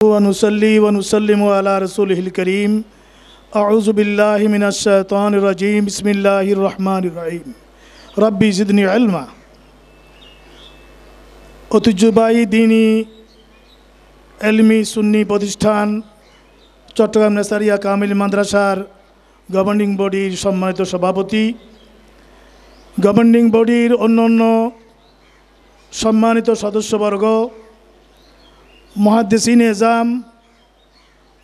ونصلي ونسلم على رسوله الكريم أعوذ بالله من الشيطان الرجيم بسم الله الرحمن الرحيم ربي زدني علما ঐতিহ্যবাহী দিনী এলমি সুন্নি প্রতিষ্ঠান চট্টগ্রাম নেসারিয়া কামিল মাদ্রাসার গভর্নিং বডির সম্মানিত সভাপতি গভর্নিং বডির অন্য অন্য সম্মানিত সদস্যবর্গ মহাদ্দেসিন এজাম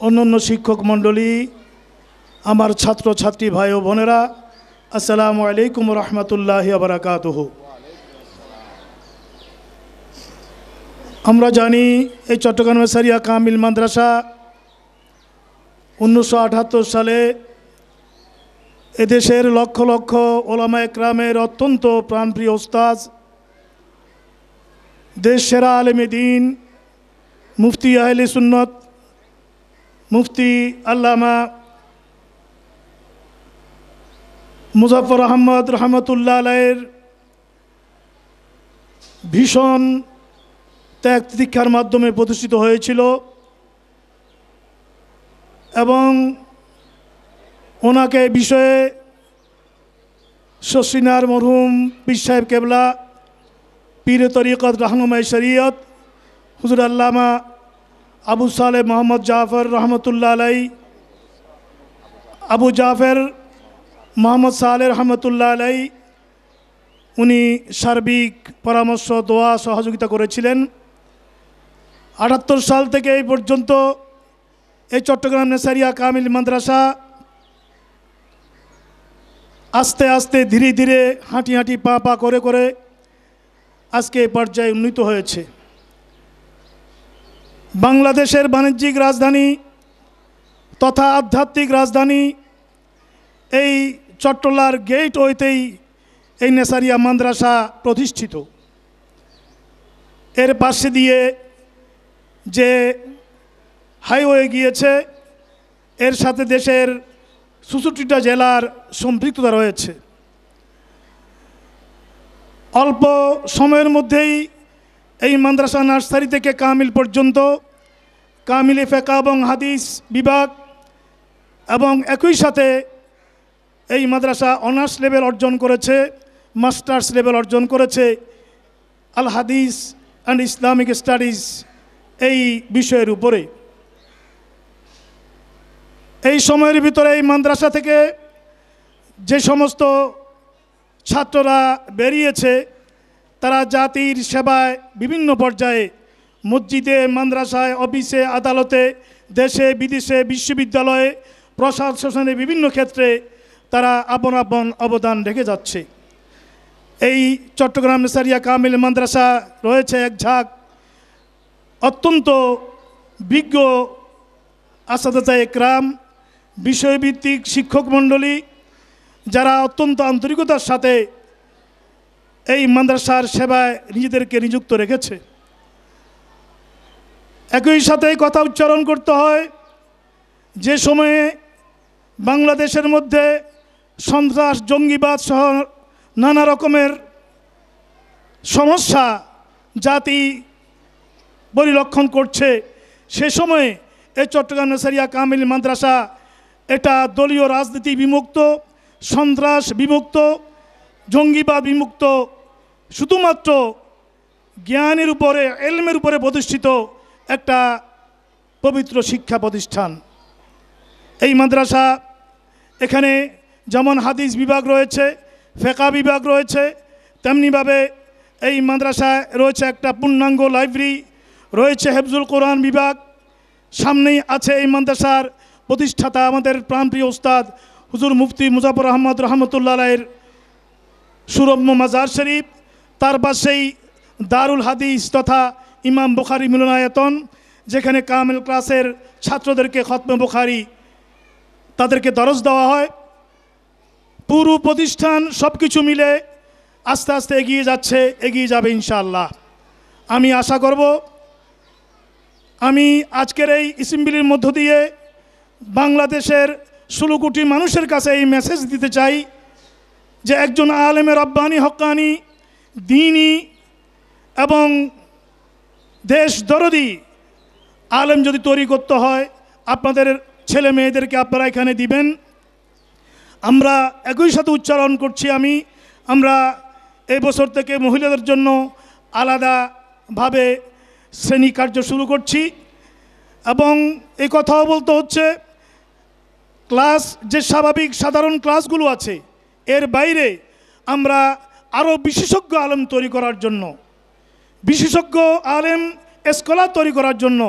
অন্যান্য শিক্ষক মণ্ডলী, আমার ছাত্র ছাত্রী ভাই ও বোনেরা, আসসালামু আলাইকুম রহমতুল্লাহ আবরাকাতহ আমরা জানি এই চট্টগ্রামের সারিয়া কামিল মাদ্রাসা উনিশশো সালে এদেশের লক্ষ লক্ষ ওলামা একরামের অত্যন্ত প্রাণপ্রিয় ওস্তাজ দেশ সেরা আলেমে দিন মুফতি আহলে সুন্নত, মুফতি আল্লামা মুজাফর আহমদ রহমতুল্লাহ আলাইয়ের ভীষণ ত্যাগ তিক্ষার মাধ্যমে প্রতিষ্ঠিত হয়েছিল এবং ওনাকে বিষয়ে শশিনার মরহুম পীর সাহেব কেবলা, পীর তরিকত রাহনুমাই শরীয়ত হুজুর আল্লামা আবু সালে মোহাম্মদ জাফর রহমতুল্লা আলাই, আবু জাফর মোহাম্মদ সালে রহমতুল্লা আলাই, উনি সার্বিক পরামর্শ, দোয়া, সহযোগিতা করেছিলেন। আটাত্তর সাল থেকে এই পর্যন্ত এই চট্টগ্রাম নেসারিয়া কামিল মাদ্রাসা আস্তে আস্তে ধীরে ধীরে হাঁটি হাঁটি পা পা করে করে আজকে এই পর্যায়ে উন্নীত হয়েছে। বাংলাদেশের বাণিজ্যিক রাজধানী তথা আধ্যাত্মিক রাজধানী এই চট্টলার গেট ওইতেই এই নেসারিয়া মাদ্রাসা প্রতিষ্ঠিত। এর পাশে দিয়ে যে হাইওয়ে গিয়েছে, এর সাথে দেশের চৌষট্টিটা জেলার সম্পৃক্ততা রয়েছে। অল্প সময়ের মধ্যেই এই মাদ্রাসা নার্সারি থেকে কামিল পর্যন্ত কামিলে ফেকা এবং হাদিস বিভাগ এবং একই সাথে এই মাদ্রাসা অনার্স লেভেল অর্জন করেছে, মাস্টার্স লেভেল অর্জন করেছে। আল হাদিস অ্যান্ড ইসলামিক স্টাডিজ এই বিষয়ের উপরে। এই সময়ের ভিতরে এই মাদ্রাসা থেকে যে সমস্ত ছাত্ররা বেরিয়েছে, তারা জাতির সেবায় বিভিন্ন পর্যায়ে মসজিদে, মাদ্রাসায়, অফিসে, আদালতে, দেশে, বিদেশে, বিশ্ববিদ্যালয়ে, প্রশাসনে বিভিন্ন ক্ষেত্রে তারা আপন আপন অবদান রেখে যাচ্ছে। এই চট্টগ্রাম নেসারিয়া কামিল মাদ্রাসা রয়েছে এক ঝাঁক। অত্যন্ত বিজ্ঞ আসাদাতা একরাম বিষয়ভিত্তিক শিক্ষক মণ্ডলী, যারা অত্যন্ত আন্তরিকতার সাথে এই মাদ্রাসার সেবায় নিজেদেরকে নিযুক্ত রেখেছে। একই সাথে কথা উচ্চারণ করতে হয়, যে সময়ে বাংলাদেশের মধ্যে সন্ত্রাস, জঙ্গিবাদ সহ নানা রকমের সমস্যা জাতি পরিলক্ষণ করছে, সে সময়ে এই চট্টগ্রাম নেসারিয়া কামিল মাদ্রাসা এটা দলীয় রাজনীতি বিমুক্ত, সন্ত্রাস বিমুক্ত, জঙ্গিবাদ বিমুক্ত, শুধুমাত্র জ্ঞানের উপরে, এলমের উপরে প্রতিষ্ঠিত একটা পবিত্র শিক্ষা প্রতিষ্ঠান। এই মাদ্রাসা এখানে যেমন হাদিস বিভাগ রয়েছে ফেকা বিভাগ রয়েছে তেমনিভাবে এই মাদ্রাসায় রয়েছে একটা পূর্ণাঙ্গ লাইব্রেরি, রয়েছে হেফজুল কোরআন বিভাগ, সামনেই আছে এই মাদ্রাসার প্রতিষ্ঠাতা আমাদের প্রাণপ্রিয় ওস্তাদ হুজুর মুফতি মুজাফর আহমদ রহমতুল্লাহ রায়ের সুরম্য মাজার শরীফ, তার পাশেই দারুল হাদিস তথা ইমাম বুখারি মিলনায়তন, যেখানে কামেল ক্লাসের ছাত্রদেরকে খতমে বুখারি তাদেরকে দরজ দেওয়া হয়। পুরো প্রতিষ্ঠান সব কিছু মিলে আস্তে আস্তে এগিয়ে যাচ্ছে, এগিয়ে যাবে ইনশাআল্লাহ। আমি আশা করব, আমি আজকের এই ইসিমবিলির মধ্য দিয়ে বাংলাদেশের ষোলো কোটি মানুষের কাছে এই মেসেজ দিতে চাই যে একজন আলেমের রব্বানি হক্কানি দিনী এবং দেশ দরদি। আলেম যদি তৈরি করতে হয়, আপনাদের ছেলে মেয়েদেরকে আপনারা এখানে দিবেন। আমরা একই সাথে উচ্চারণ করছি আমি। আমরা এই বছর থেকে মহিলাদের জন্য আলাদাভাবে শ্রেণি কার্য শুরু করছি। এবং এই কথাও বলতে হচ্ছে, ক্লাস, যে স্বাভাবিক সাধারণ ক্লাসগুলো আছে, এর বাইরে আমরা আরও বিশেষজ্ঞ আলম তৈরি করার জন্য বিশেষজ্ঞ আলেম স্কলার তৈরি করার জন্য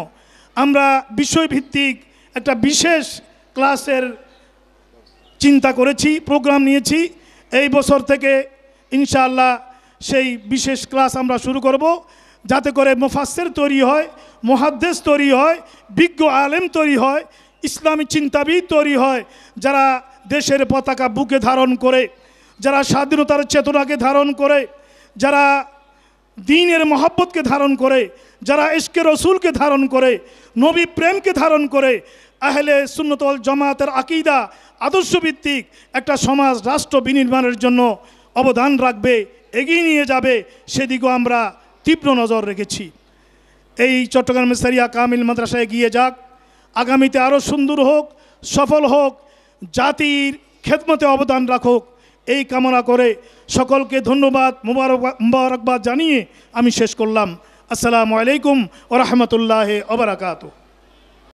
আমরা বিষয়ভিত্তিক একটা বিশেষ ক্লাসের চিন্তা করেছি প্রোগ্রাম নিয়েছি। এই বছর থেকে ইনশাআল্লাহ সেই বিশেষ ক্লাস আমরা শুরু করব। যাতে করে মুফাসের তৈরি হয় মহাদ্দেশ তৈরি হয়, বিজ্ঞ আলেম তৈরি হয়, ইসলামী চিন্তাবিদ তৈরি হয়, যারা দেশের পতাকা বুকে ধারণ করে, যারা স্বাধীনতার চেতনাকে ধারণ করে, যারা দিনের মহব্বতকে ধারণ করে, যারা ইশকে রসুলকে ধারণ করে, নবী প্রেমকে ধারণ করে, আহলে সুন্নতল জামাতের আকিদা, আদর্শভিত্তিক একটা সমাজ রাষ্ট্র বিনির্মাণের জন্য অবদান রাখবে, এগিয়ে নিয়ে যাবে, সেদিকেও আমরা তীব্র নজর রেখেছি। এই চট্টগ্রামের সারিয়া কামিল মাদ্রাসায় এগিয়ে যাক। আগামীতে আরও সুন্দর হোক, সফল হোক, জাতির খেদমতে অবদান রাখুক। এই কামনা করে সকলকে ধন্যবাদ মুবারক মুবারকবাদ জানিয়ে আমি শেষ করলাম। আসসালামু আলাইকুম ও রহমতুল্লাহ ওবরাকাতু